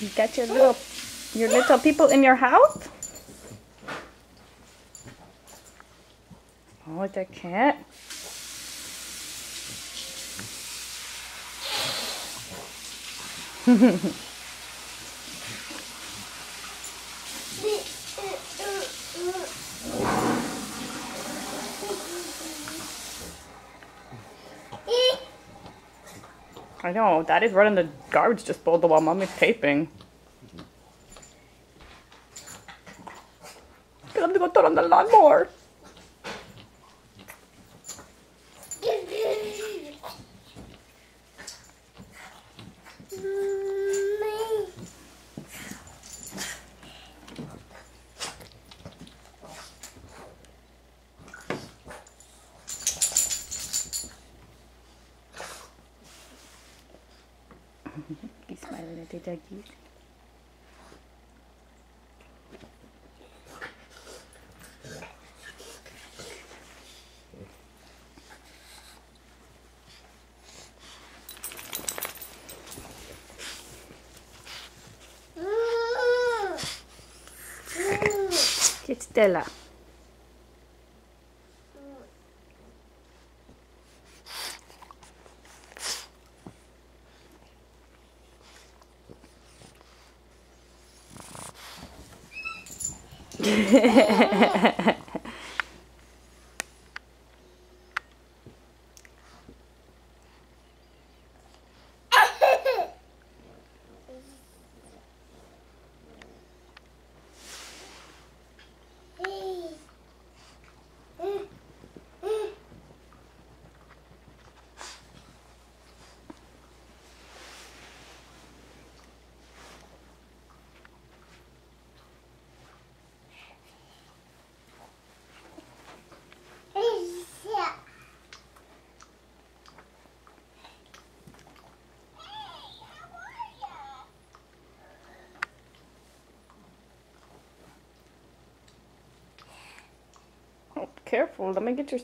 You got your little your little people in your house? Oh, the cat. I know, Daddy's running the garbage disposal while Mommy's taping. Get him to go turn on the lawnmower. côté. Mmh. Mmh. Qu'est-ce? Oh, careful. Let me get your